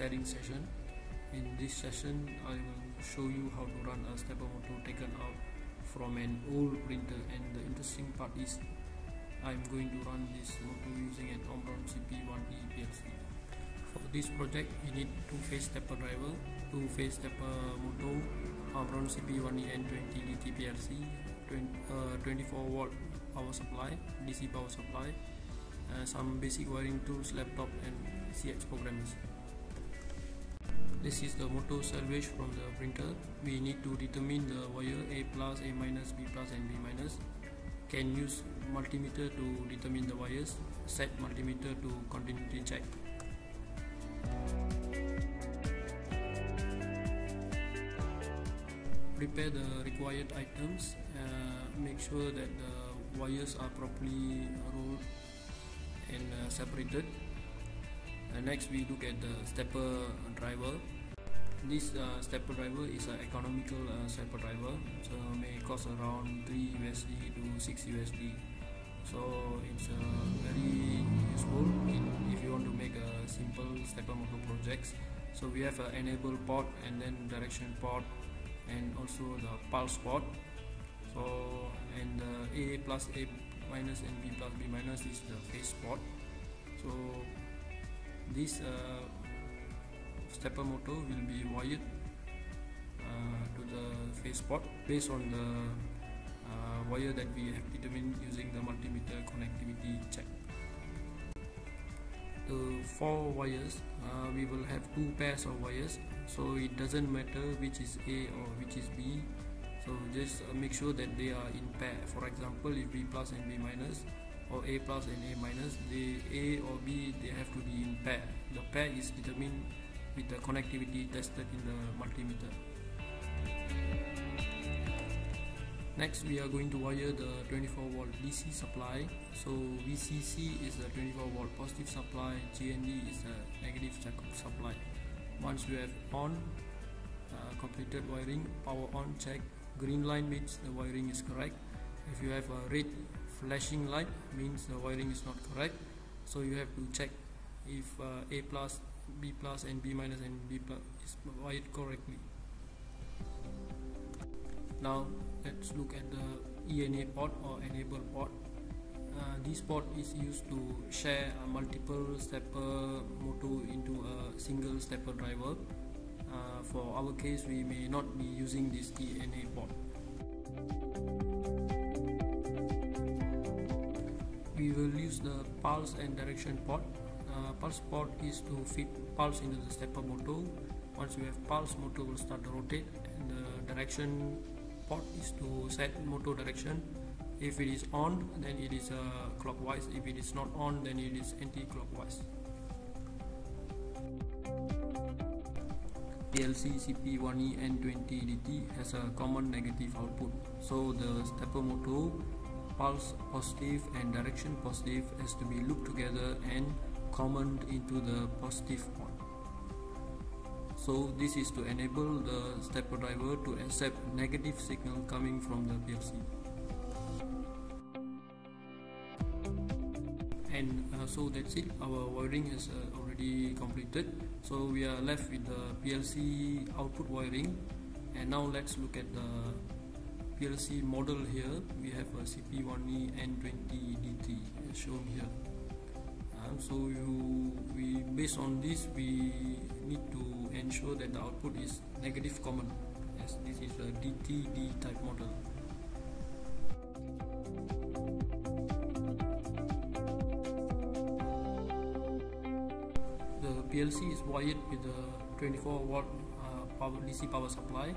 setting session. In this session, I will show you how to run a stepper motor taken out from an old printer and the interesting part is I'm going to run this motor using an Omron CP1E PLC. For this project, we need two-phase stepper driver, two-phase stepper motor, Omron CP1E N20 DT PLC, 20, uh, 24 volt power supply, DC power supply, uh, some basic wiring tools, laptop and CX programs. This is the motor salvage from the printer. We need to determine the wire A plus, A minus, B plus and B minus. Can use multimeter to determine the wires. Set multimeter to continuity check. Prepare the required items. Uh, make sure that the wires are properly rolled and uh, separated uh, next we look at the stepper driver this uh, stepper driver is an economical uh, stepper driver. So may cost around 3 USD to 6 USD so it's uh, very useful in, if you want to make a simple stepper motor projects. So we have an enable port and then direction port and also the pulse port. So and the A plus A minus and B plus B minus is the phase port. So this uh, stepper motor will be wired uh, to the phase port based on the uh, wire that we have determined using the multimeter connectivity check. The four wires, uh, we will have two pairs of wires so it doesn't matter which is A or which is B. So just uh, make sure that they are in pair. For example if B plus and B minus or A plus and A minus the A or B they have to be in pair. The pair is determined with the connectivity tested in the multimeter. Next we are going to wire the 24 volt DC supply. So VCC is the 24 volt positive supply GND is the negative supply. Once you have on uh, completed wiring power on check green line means the wiring is correct. If you have a red flashing light means the wiring is not correct. So you have to check if uh, A plus B plus and B minus and B plus is wired correctly. Now let's look at the ENA port or enable port. Uh, this port is used to share a multiple stepper motor into a single stepper driver. Uh, for our case we may not be using this ENA port. We will use the pulse and direction port pulse port is to feed pulse into the stepper motor. Once you have pulse motor will start to rotate and the direction port is to set motor direction. If it is on then it is uh, clockwise. If it is not on then it is anti-clockwise. PLC CP1E N20DT has a common negative output. So the stepper motor pulse positive and direction positive has to be looped together and common into the positive port. So this is to enable the stepper driver to accept negative signal coming from the PLC. And uh, so that's it, our wiring is uh, already completed. So we are left with the PLC output wiring and now let's look at the PLC model here we have a CP1E N20DT as shown here so you, we based on this we need to ensure that the output is negative common as this is a DTD type model. The PLC is wired with a 24 watt uh, power DC power supply.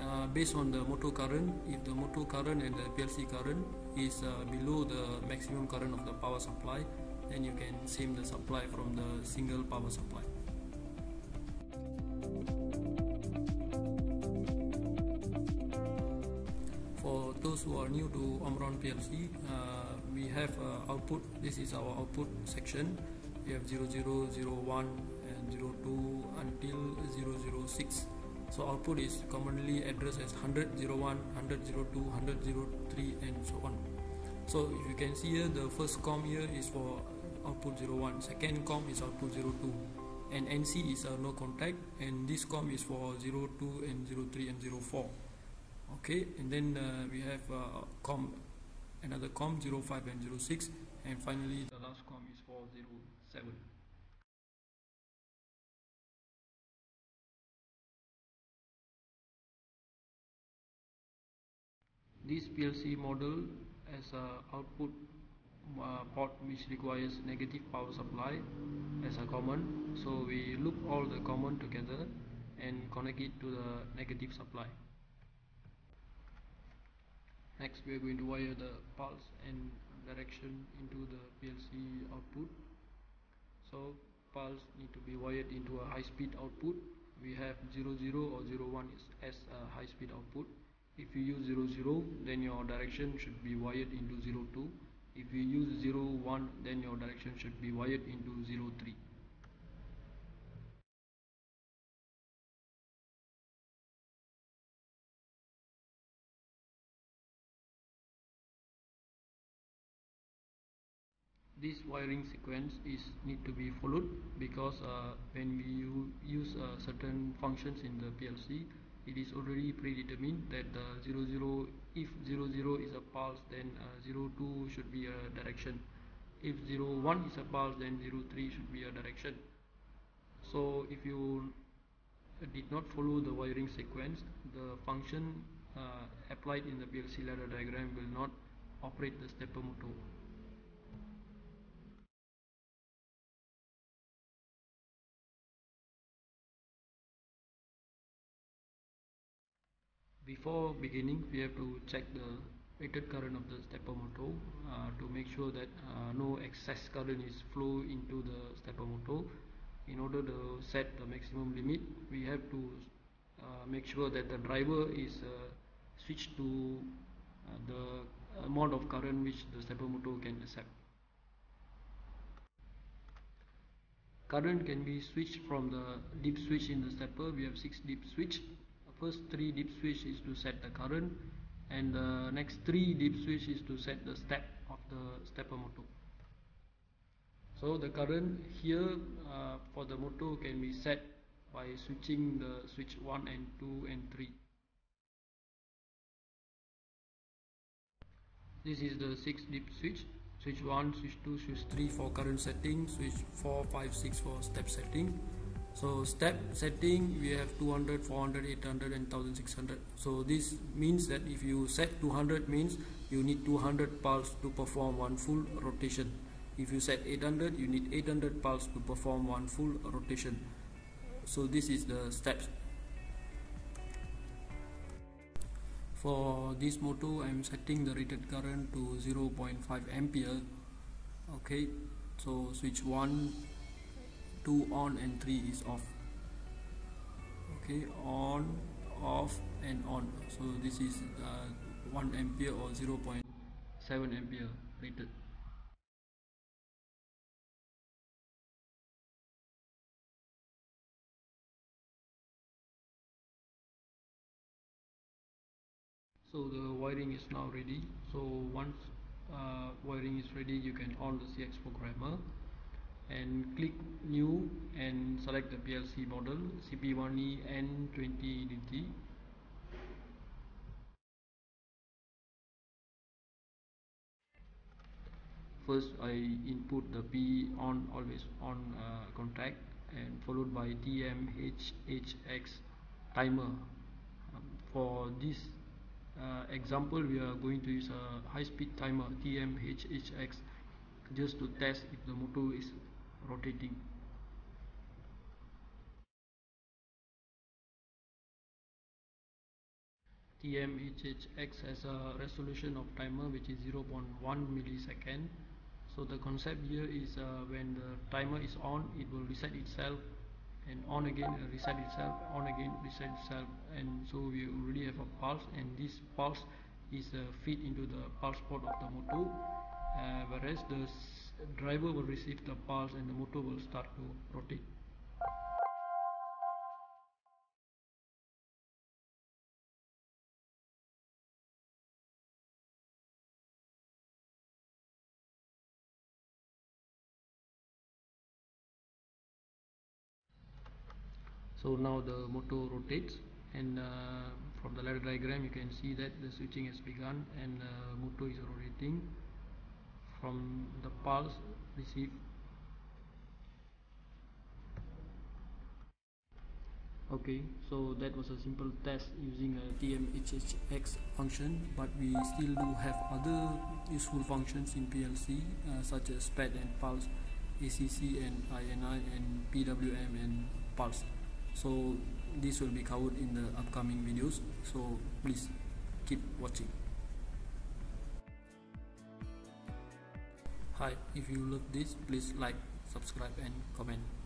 Uh, based on the motor current if the motor current and the PLC current is uh, below the maximum current of the power supply then you can same the supply from the single power supply. For those who are new to Omron PLC uh, we have uh, output. This is our output section. We have 0001 and 02 until 006 so output is commonly addressed as 100 01 100 02 100 03 and so on. So if you can see here the first com here is for output 01 second com is output 02 and NC is a no contact. And this COM is for 02 and 03 and 04 okay and then uh, we have uh, COM another COM 05 and 06 and finally the last COM is for 07 this PLC model has a output uh, port which requires negative power supply as a common. So we loop all the common together and connect it to the negative supply. Next we are going to wire the pulse and direction into the PLC output. So pulse need to be wired into a high speed output. We have 00 or 01 as a high speed output. If you use 00 then your direction should be wired into 02 if you use 01 then your direction should be wired into 03 this wiring sequence is need to be followed because uh, when we use uh, certain functions in the PLC it is already predetermined that the 00 if 00 is a pulse then uh, 02 should be a direction. If 01 is a pulse then 03 should be a direction. So if you did not follow the wiring sequence the function uh, applied in the PLC ladder diagram will not operate the stepper motor before beginning we have to check the rated current of the stepper motor uh, to make sure that uh, no excess current is flow into the stepper motor. In order to set the maximum limit we have to uh, make sure that the driver is uh, switched to uh, the amount of current which the stepper motor can accept. Current can be switched from the dip switch in the stepper. We have six dip switch first three dip switch is to set the current and the next three dip switch is to set the step of the stepper motor. So the current here uh, for the motor can be set by switching the switch 1 and 2 and 3 this is the 6 dip switch. Switch 1 switch 2 switch 3 for current setting. Switch 4 5 6 for step setting so step setting we have 200 400 800 and 1600 so this means that if you set 200 means you need 200 pulse to perform one full rotation. If you set 800 you need 800 pulse to perform one full rotation. So this is the steps. For this motor I'm setting the rated current to 0.5 ampere. Okay. So switch 1 2 on and 3 is off. Okay on off and on. So this is uh, 1 ampere or 0.7 ampere rated. So the wiring is now ready. So once uh, wiring is ready you can on the CX programmer and click new and select the PLC model CP1E N20DT first I input the P on always on uh, contact and followed by TMHHX timer. Um, for this uh, example we are going to use a high speed timer TMHHX just to test if the motor is rotating. TMHHX has a resolution of timer which is 0.1 millisecond. So the concept here is uh, when the timer is on it will reset itself and on again uh, reset itself on again reset itself. And so we already have a pulse and this pulse is uh, feed into the pulse port of the motor whereas the driver will receive the pulse and the motor will start to rotate. So now the motor rotates and uh, from the ladder diagram you can see that the switching has begun and uh, motor is rotating from the pulse received okay so that was a simple test using a TMHHX function but we still do have other useful functions in PLC uh, such as SPED and pulse ACC and INI and PWM and pulse. So this will be covered in the upcoming videos. So please keep watching hi if you love this please like subscribe and comment